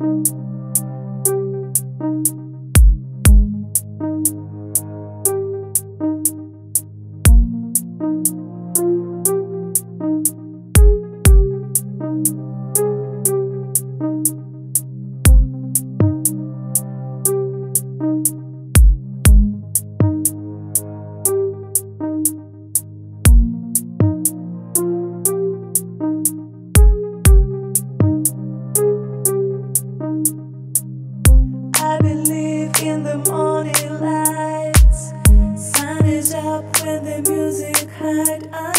I hide. I